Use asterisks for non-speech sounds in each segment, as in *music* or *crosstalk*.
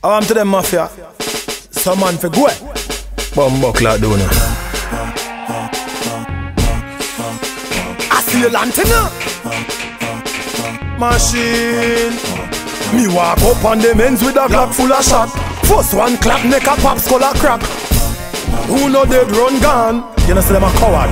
I am to them mafia. Some man for go. Bumbuck like do now. I see a lantern. Machine. Me walk up on them ends with a Glock full of shot. First one clap, neck a pop, skull a crack. Who know dead run gone? You know, say them a coward.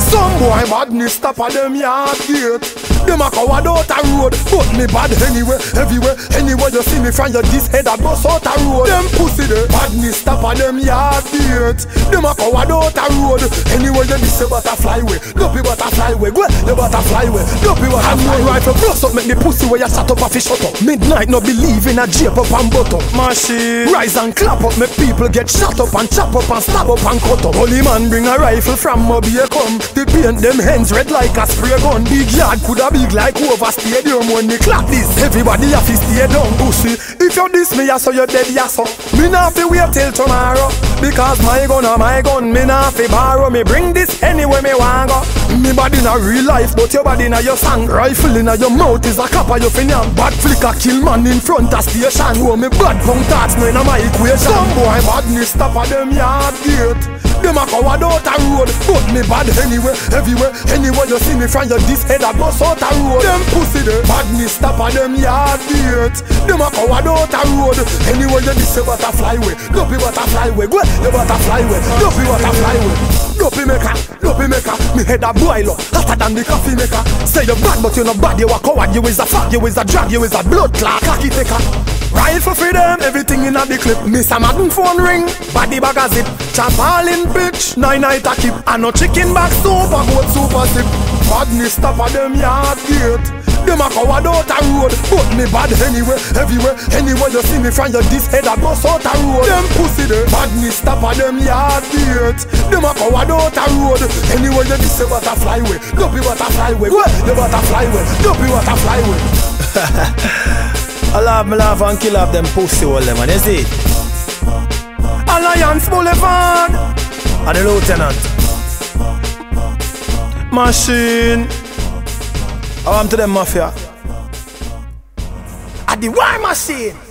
Some boy badness stop at them yard gate. Them a coward out a road, but me bad anyway, everywhere, anywhere you see me from your this head I bust out a road. Them pussy there, badness stop at them yard gate. Them a coward out a road, anywhere you this a butterfly way, dopey butterfly way, go the butterfly way, dopey butterfly way. rifle bust up, make the pussy where you shut up a fish shut up. Midnight no believe in a jape up and butt up. Machine, rise and clap up, make people get shot up and chop up and stab up and cut up. Holy man bring a rifle from Mobile come, they paint them hands red like a spray gun. Big yard coulda big like over stadium when me clap this. Everybody have to stay down, pussy. If you diss me, I so you dead, ya so. Me not fi wait till tomorrow. Because my gun a my gun, me not fi borrow. Me bring this anywhere me want go. Me body na real life, but your body na your song. Rifle in your mouth is a copper you fin yam. Bad flicker kill man in front of station. Oh me bad punk thoughts no inna my equation. Some boy badness stop at them yard gate. Them a coward out a road But me bad anyway, everywhere Anywhere you see me from your this head a bust out a road there Badness stop at them yard gate. Them a coward out a road. Anywhere you this a butterfly way. Dopey butterfly way. Go the butterfly way. Dopey butterfly way. Dopey maker, dopey maker. Me head a boil up Hotter than the coffee maker. Say you bad but you not bad. You a coward, you is a fuck You is a drag, you is a blood clot Cocky taker Rifle for them, everything in a the clip. Miss a Madden phone ring, body bag a zip. Chop bitch, nine night a keep. And no chicken back soup, a goat soup a sip. Badness stop at them yard gate. Them a coward out a road, but me bad anyway, everywhere, anywhere you see me from your this head I bust out a road. Them pussy there, badness stop at them yard gate. Them a coward out a road, anywhere you this a butterfly way, dopey butterfly way, go the butterfly way, dopey butterfly way. I *laughs* love me love and kill off them pussy all them man, you see? Alliance Boulevard. And the lieutenant. Machine Oh, I want to them mafia. At the Y machine